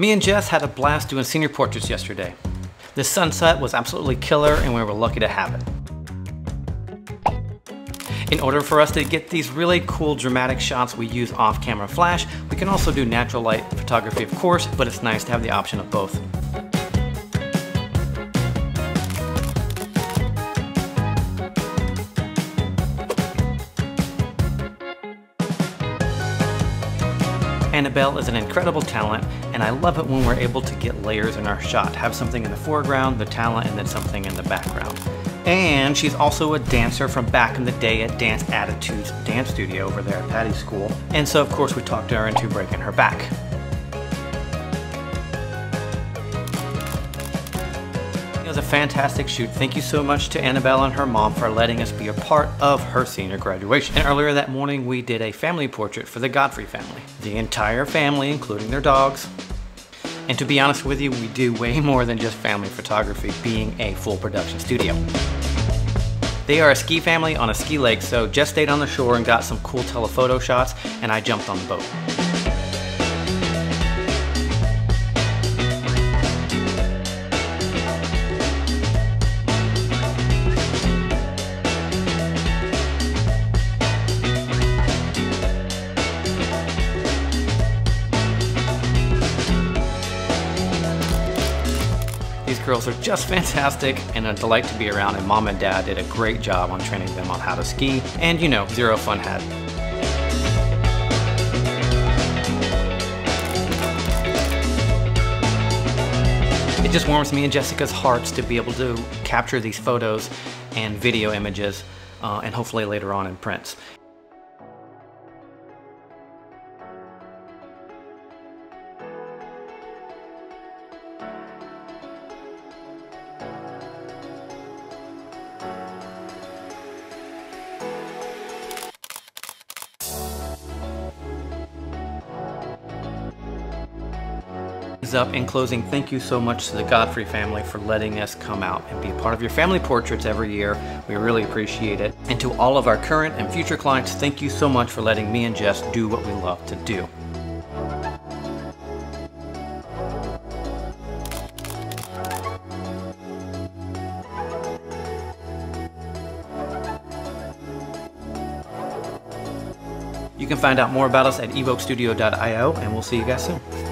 Me and Jess had a blast doing senior portraits yesterday. The sunset was absolutely killer and we were lucky to have it. In order for us to get these really cool dramatic shots, we use off-camera flash. We can also do natural light photography, of course, but it's nice to have the option of both. Annabelle is an incredible talent, and I love it when we're able to get layers in our shot. Have something in the foreground, the talent, and then something in the background. And she's also a dancer from back in the day at Dance Attitudes Dance Studio over there at Patty's School. And so, of course, we talked her into breaking her back. Was a fantastic shoot. Thank you so much to Annabelle and her mom for letting us be a part of her senior graduation. And earlier that morning, we did a family portrait for the Godfrey family. The entire family, including their dogs. And to be honest with you, we do way more than just family photography, being a full production studio. They are a ski family on a ski lake, so just stayed on the shore and got some cool telephoto shots, and I jumped on the boat. Girls are just fantastic and a delight to be around and mom and dad did a great job on training them on how to ski and you know, zero fun had. It just warms me and Jessica's hearts to be able to capture these photos and video images uh, and hopefully later on in prints. Up. In closing thank you so much to the godfrey family for letting us come out and be a part of your family portraits every year. We really appreciate it. And to all of our current and future clients thank you so much for letting me and jess do what we love to do. You can find out more about us at evokestudio.io and we'll see you guys soon.